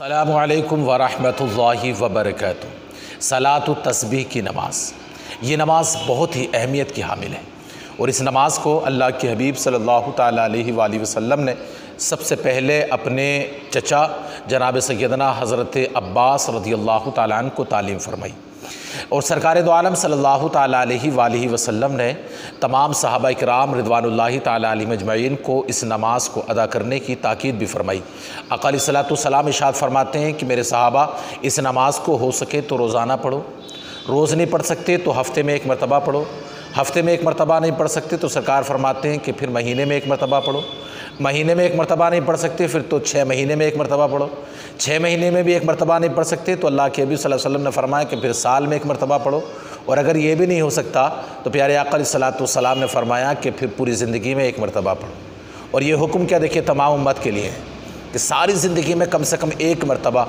السلام علیکم ورحمۃ اللہ وبرکاتہ۔ صلاۃ التسبیح کی نماز۔ یہ نماز بہت ہی اہمیت کی حامل ہے۔ اور اس نماز کو اللہ کے حبیب صلی اللہ تعالیٰ علیہ وآلہ وسلم نے سب سے پہلے اپنے چچا جناب سیدنا حضرت عباس رضی اللہ تعالیٰ عنہ کو تعلیم فرمائی۔ اور سرکار دو عالم صلی اللہ تعالیٰ علیہ وآلہ وسلم نے تمام صحابہ کرام رضوان اللہ تعالیٰ علیہ مجمعین کو اس نماز کو ادا کرنے کی تاکید بھی فرمائی۔ اقالی صلاۃ السلام اشاد فرماتے ہیں کہ میرے صحابہ، اس نماز کو ہو سکے تو روزانہ پڑھو، روز نہیں پڑھ سکتے تو ہفتے میں ایک مرتبہ پڑھو ہفتے میں ایک مرتبہ نہیں پڑھ سکتے تو سرکار فرماتے ہیں کہ پھر مہینے میں ایک مرتبہ پڑھو۔ مہینے میں ایک مرتبہ نہیں پڑھ سکتے، پھر تو چھ مہینے میں ایک مرتبہ پڑھو۔ چھ مہینے میں بھی ایک مرتبہ نہیں پڑھ سکتے تو اللہ کے حبیب صلی اللہ علیہ وسلم نے فرمایا کہ پھر سال میں ایک مرتبہ پڑھو۔ اور اگر یہ بھی نہیں ہو سکتا تو پیارے آقا علیہ صلاۃ والسلام نے فرمایا کہ پھر پوری زندگی میں ایک مرتبہ پڑھو۔ اور یہ حکم کیا دیکھیے تمام امت کے لیے کہ ساری زندگی میں کم سے کم ایک مرتبہ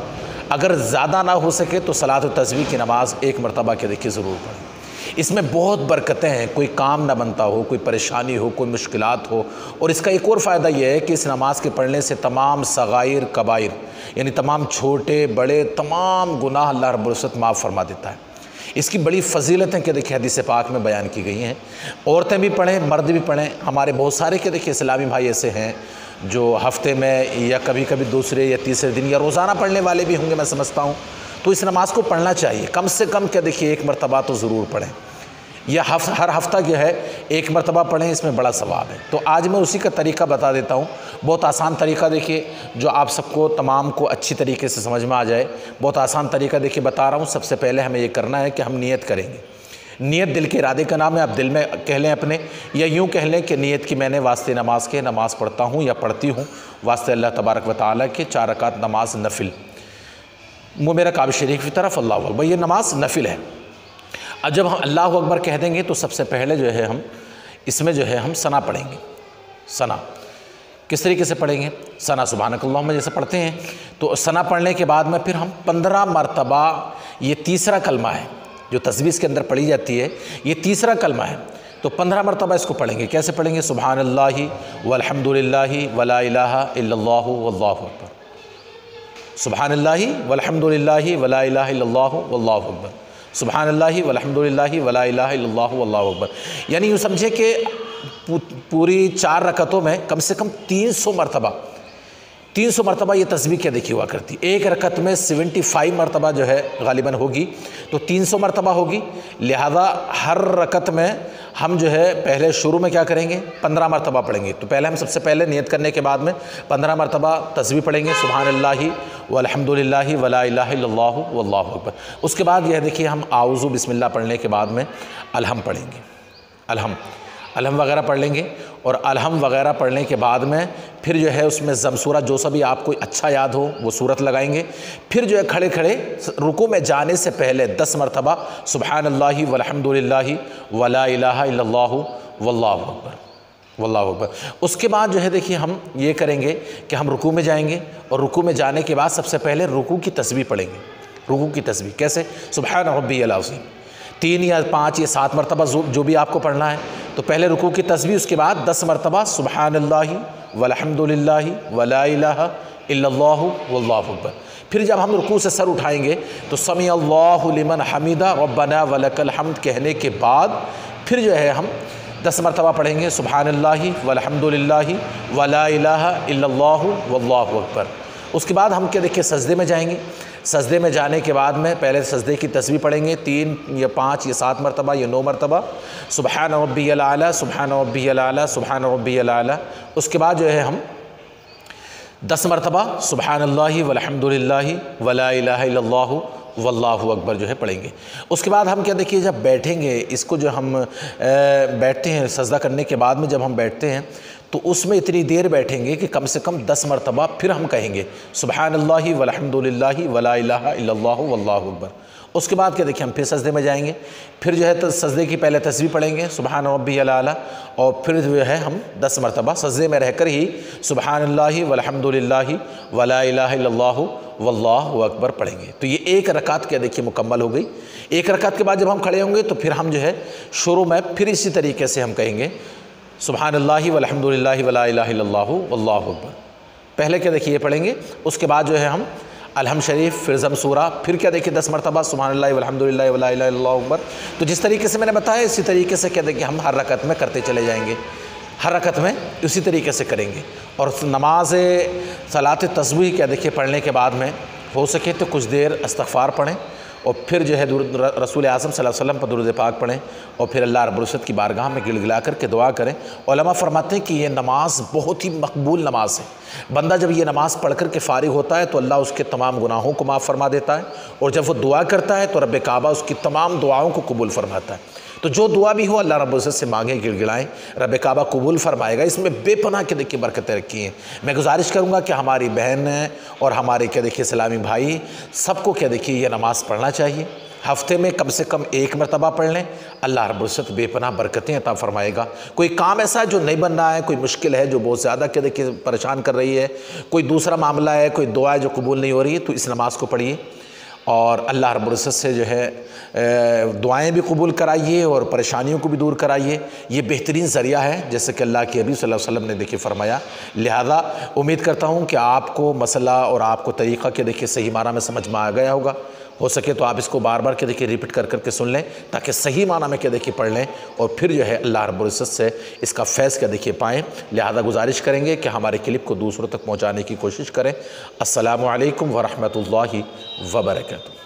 اگر زیادہ نہ ہو سکے تو صلاۃ و تصویر کی نماز ایک مرتبہ کے دیکھیے ضرور پڑھیں۔ اس میں بہت برکتیں ہیں، کوئی کام نہ بنتا ہو، کوئی پریشانی ہو، کوئی مشکلات ہو۔ اور اس کا ایک اور فائدہ یہ ہے کہ اس نماز کے پڑھنے سے تمام صغائر، کبائر یعنی تمام چھوٹے، بڑے، تمام گناہ اللہ رب العزت معاف فرما دیتا ہے۔ اس کی بڑی فضیلتیں کہ دیکھیں، حدیث پاک میں بیان کی گئی ہیں۔ عورتیں بھی پڑھیں، مرد بھی پڑھیں۔ ہمارے بہت سارے کہ دیکھیں، اسلامی بھائی ایسے ہیں جو ہفتے میں یا کبھی کبھی دوسرے یا تیسرے دن یا روزانہ پڑھنے والے بھی ہوں گے، میں سمجھتا ہوں۔ تو اس نماز کو پڑھنا چاہیے۔ کم سے کم کیا دیکھیے، ایک مرتبہ تو ضرور پڑھیں۔ یا ہر ہفتہ جو ہے، ایک مرتبہ پڑھیں، اس میں بڑا ثواب ہے۔ تو آج میں اسی کا طریقہ بتا دیتا ہوں۔ بہت آسان طریقہ دیکھیے، جو آپ سب کو، تمام کو اچھی طریقے سے سمجھ میں آ جائے۔ بہت آسان طریقہ دیکھیے، بتا رہا ہوں۔ سب سے پہلے ہمیں یہ کرنا ہے کہ ہم نیت کریں گے۔ نیت دل کے ارادے کا نام ہے۔ آپ دل میں کہہ لیں اپنے، یا یوں کہہ لیں کہ نیت کی میں نے واسطے نماز کے، نماز پڑھتا ہوں یا پڑھتی ہوں۔ واسطے اللہ تبارک و تعالیٰ کے چار رکعت نماز نفل۔ وہ میرا کعب شریف کی طرف، اللہ اکبر۔ یہ نماز نفل ہے۔ اب جب ہم اللہ اکبر کہہ دیں گے تو سب سے پہلے جو ہے ہم اس میں جو ہے ہم ثنا پڑھیں گے۔ ثنا کس طریقے سے پڑھیں گے؟ ثنا سبحانک اللہم۔ جیسے پڑھتے ہیں، تو ثنا پڑھنے کے بعد میں پھر ہم پندرہ مرتبہ، یہ تیسرا کلمہ ہے، جو تصویر کے اندر پڑھی جاتی ہے، یہ تیسرا کلمہ ہے۔ تو پندرہ مرتبہ اس کو پڑھیں گے۔ کیسے پڑھیں گے؟ سبحان اللہ والحمد للہ ولا الہ الا اللہ واللہ اکبر۔ سبحان اللہ والحمد للہ ولا الہ الا اللہ واللہ اکبر. سبحان اللہ والحمد للہ ولا الہ الا اللہ واللہ اکبر. یعنی یوں سمجھے کہ پوری چار رکعتوں میں کم سے کم تین سو مرتبہ، تین سو مرتبہ یہ تصویر کیا دیکھی ہوا کرتی۔ ایک رکعت میں سیونٹی فائیو مرتبہ جو ہے غالباً ہوگی، تو تین سو مرتبہ ہوگی۔ لہذا ہر رکعت میں ہم جو ہے پہلے شروع میں کیا کریں گے؟ پندرہ مرتبہ پڑھیں گے۔ تو پہلے ہم سب سے پہلے نیت کرنے کے بعد میں پندرہ مرتبہ تصویر پڑھیں گے۔ سبحان اللہ الحمد للہ ولا الہ الا اللہ واللہ اکبر۔ اس کے بعد یہ دیکھیے ہم آؤزو بسم اللہ پڑھنے کے بعد میں الحم پڑھیں گے۔ الحم الحم وغیرہ پڑھ لیں گے اور الحم وغیرہ پڑھنے کے بعد میں پھر جو ہے اس میں ضم سورہ جو سا بھی آپ کو اچھا یاد ہو وہ صورت لگائیں گے۔ پھر جو ہے کھڑے کھڑے رکو میں جانے سے پہلے دس مرتبہ سبحان اللہ والحمد للہ ولا الہ الا اللہ واللہ اکبر واللہ اکبر۔ اس کے بعد جو ہے دیکھیے ہم یہ کریں گے کہ ہم رکو میں جائیں گے اور رکو میں جانے کے بعد سب سے پہلے رکو کی تسبیح پڑھیں گے۔ رکو کی تسبیح کیسے؟ سبحان ربی العظیم۔ تین یا پانچ یا سات مرتبہ جو بھی آپ کو پڑھنا ہے تو پہلے رکوع کی تسبیح، اس کے بعد دس مرتبہ سبحان اللہ والحمد للہ ولا الہ الا اللہ واللہ اکبر۔ پھر جب ہم رکوع سے سر اٹھائیں گے تو سمیع اللہ لمن حمیدہ ربنا ولک الحمد کہنے کے بعد پھر جو ہے ہم دس مرتبہ پڑھیں گے سبحان اللہ والحمد للہ ولا الہ الا اللہ واللہ اکبر۔ اس کے بعد ہم کیا دیکھیں سجدے میں جائیں گے۔ سجدے میں جانے کے بعد میں پہلے سجدے کی تصویر پڑھیں گے، تین یا پانچ یا سات مرتبہ یا نو مرتبہ۔ سبحان ربی العلیٰ سبحان ربی العلیٰ سبحان ربی العلیٰ اس کے بعد جو ہے ہم دس مرتبہ سبحان اللہ والحمد للہ ولا الہ الا اللہ واللہ اکبر جو ہے پڑھیں گے۔ اس کے بعد ہم کیا دیکھیے، جب بیٹھیں گے، اس کو جو ہم بیٹھتے ہیں، سجدہ کرنے کے بعد میں جب ہم بیٹھتے ہیں، تو اس میں اتنی دیر بیٹھیں گے کہ کم سے کم دس مرتبہ پھر ہم کہیں گے سبحان اللہ والحمد للہ ولا الہ الا اللہ واللہ اکبر۔ اس کے بعد کیا دیکھیں ہم پھر سجدے میں جائیں گے۔ پھر جو ہے سجدے کی پہلے تصویر پڑھیں گے، سبحان ربی العلیٰ اور پھر جو ہے، ہم دس مرتبہ سجدے میں رہ کر ہی سبحان اللہ والحمد للہ ولا الہ الا اللہ واللہ اکبر پڑھیں گے۔ تو یہ ایک رکعت کیا دیکھیے مکمل ہو گئی۔ ایک رکعت کے بعد جب ہم کھڑے ہوں گے تو پھر ہم جو ہے شروع میں پھر اسی طریقے سے ہم کہیں گے، سبحان اللہ والحمد للہ ولا الہ الا اللہ واللہ اکبر۔ پہلے کیا دیکھیے یہ پڑھیں گے، اس کے بعد جو ہے ہم الحم شریف، پھر زم سورہ، پھر کیا دیکھیں دس مرتبہ سبحان اللہ والحمد للہ ولا الہ الا اللہ اکبر۔ تو جس طریقے سے میں نے بتایا، اسی طریقے سے کیا دیکھیں ہم ہر رکعت میں کرتے چلے جائیں گے۔ ہر میں اسی طریقے سے کریں گے۔ اور نماز صلاۃ تصویح کیا دیکھیے، پڑھنے کے بعد میں ہو سکے تو کچھ دیر استغفار پڑھیں اور پھر جو ہے رسول اعظم صلی اللہ علیہ وسلم پر درود پاک پڑھیں اور پھر اللہ رب العزت کی بارگاہ میں گل گلا کر کے دعا کریں۔ علماء فرماتے ہیں کہ یہ نماز بہت ہی مقبول نماز ہے۔ بندہ جب یہ نماز پڑھ کر کے فارغ ہوتا ہے تو اللہ اس کے تمام گناہوں کو معاف فرما دیتا ہے اور جب وہ دعا کرتا ہے تو رب کعبہ اس کی تمام دعاؤں کو قبول فرماتا ہے۔ تو جو دعا بھی ہو اللہ رب العزت سے مانگیں گڑ گڑائیں رب کعبہ قبول فرمائے گا۔ اس میں بے پناہ کے دیکھیے برکتیں رکھی ہیں۔ میں گزارش کروں گا کہ ہماری بہن اور ہمارے کیا دیکھیے اسلامی بھائی، سب کو کیا دیکھیے یہ نماز پڑھنا چاہیے۔ ہفتے میں کم سے کم ایک مرتبہ پڑھ لیں۔ اللہ رب العزت بے پناہ برکتیں عطا فرمائے گا۔ کوئی کام ایسا ہے جو نہیں بن رہا ہے، کوئی مشکل ہے جو بہت زیادہ کیا دیکھیے پریشان کر رہی ہے، کوئی دوسرا معاملہ ہے، کوئی دعا ہے جو قبول نہیں ہو رہی ہے، تو اس نماز کو پڑھیے۔ اور اللہ رب العزت سے جو ہے دعائیں بھی قبول کرائیے اور پریشانیوں کو بھی دور کرائیے۔ یہ بہترین ذریعہ ہے، جیسے کہ اللہ کے حبیب صلی اللہ علیہ وسلم نے دیکھیے فرمایا۔ لہذا امید کرتا ہوں کہ آپ کو مسئلہ اور آپ کو طریقہ کے دیکھیے صحیح معنی میں سمجھ میں آ گیا ہوگا۔ ہو سکے تو آپ اس کو بار بار کے دیکھیے ریپیٹ کر کر کے سن لیں تاکہ صحیح معنی میں کیا دیکھیے پڑھ لیں اور پھر جو ہے اللہ رب العزت سے اس کا فیض کیا دیکھیے پائیں۔ لہذا گزارش کریں گے کہ ہمارے کلپ کو دوسروں تک پہنچانے کی کوشش کریں۔ السلام علیکم ورحمۃ اللہ وبرکاتہ۔